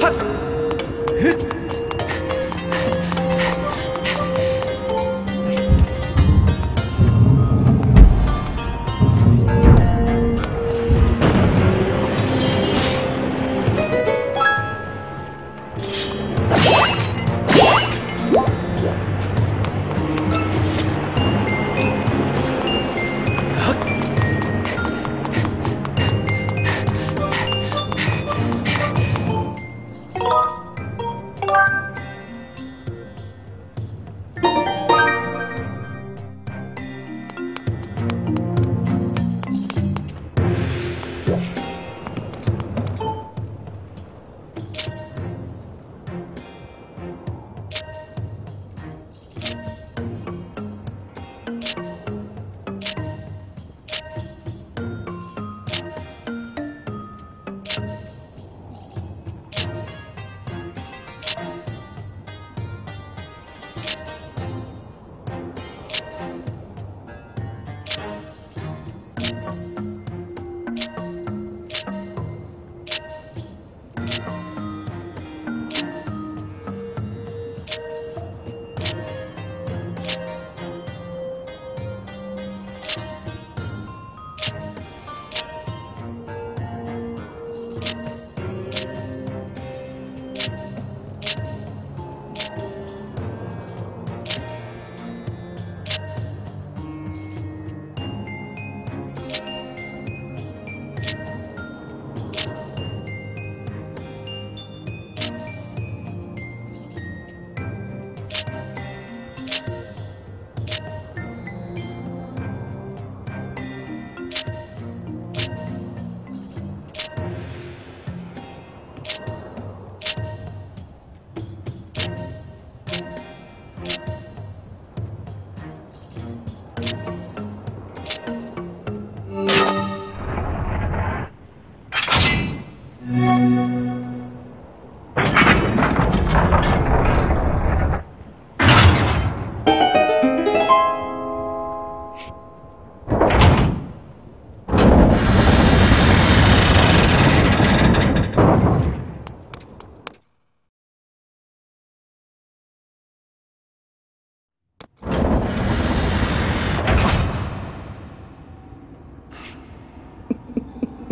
他他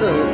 Tự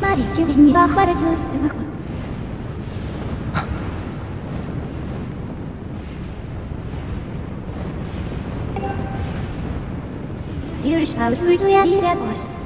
Maricius Baharicius Irish South Witlia Post